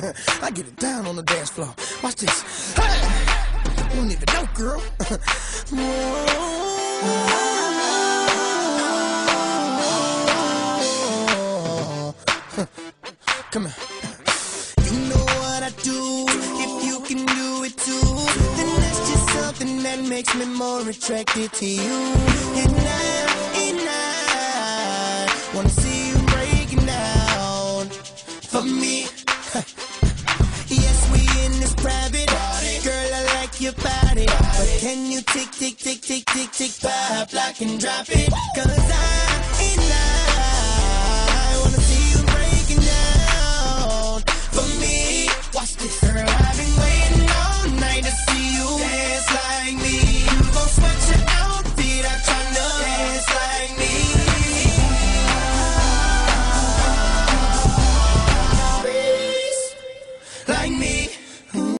I get it down on the dance floor. Watch this. Hey! You don't even know, girl. Come here. You know what I do. If you can do it too, then that's just something that makes me more attracted to you. And I, and I wanna see you breaking down for me. Your body. But can you tick, tick, tick, tick, tick, tick, pop, lock and drop it? Cause I, and I wanna see you breaking down for me. Watch this. Girl, I've been waiting all night to see you dance like me. You gon' sweat your outfit out tryna dance like me. Like me.